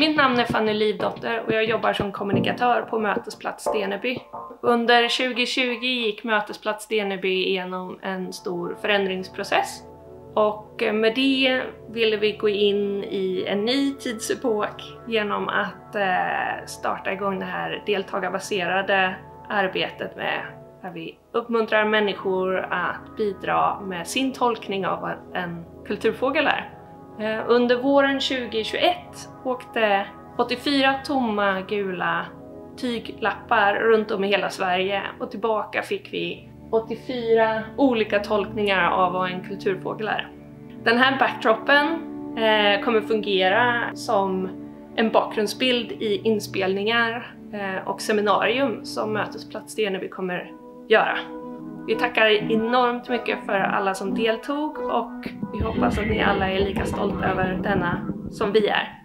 Mitt namn är Fanny Livdotter och jag jobbar som kommunikatör på Mötesplats Steneby. Under 2020 gick Mötesplats Steneby igenom en stor förändringsprocess och eh, med det ville vi gå in i en ny tidsepok genom att eh, starta igång det här deltagarbaserade arbetet med där vi uppmuntrar människor att bidra med sin tolkning av vad en kulturfågel är. Eh, under våren 2021 åkte 84 tomma gula tyglappar runt om i hela Sverige och tillbaka fick vi 84 olika tolkningar av vad en kulturfågel är. Den här backdropen eh, kommer fungera som en bakgrundsbild i inspelningar eh, och seminarium som Mötesplats Steneby kommer göra. Vi tackar enormt mycket för alla som deltog och vi hoppas att ni alla är lika stolta över denna som vi är.